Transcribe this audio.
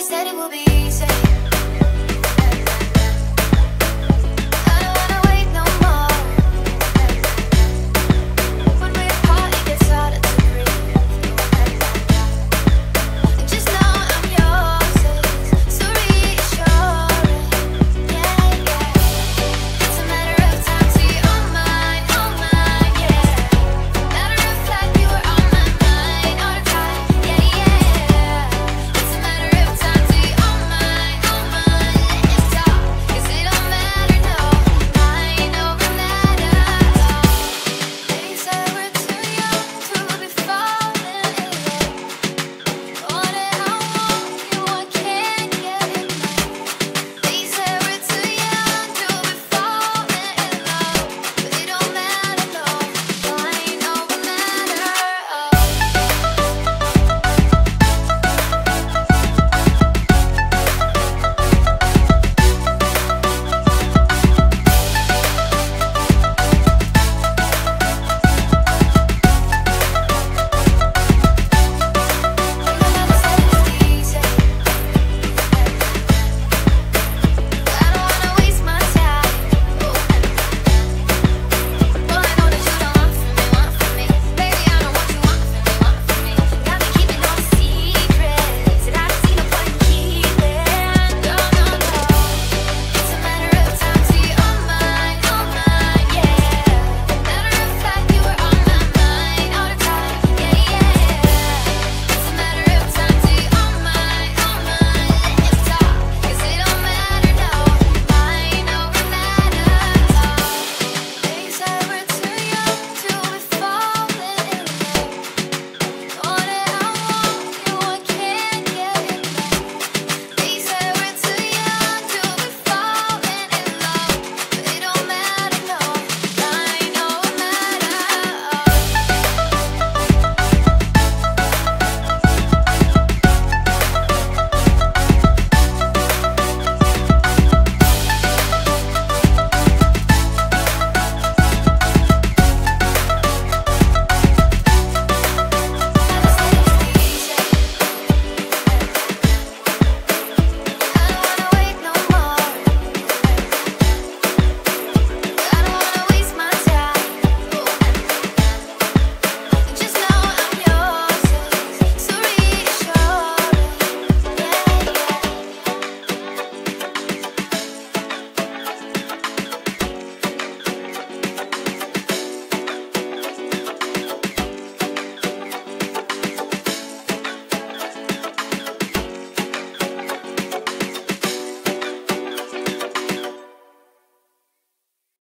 said it would be easy.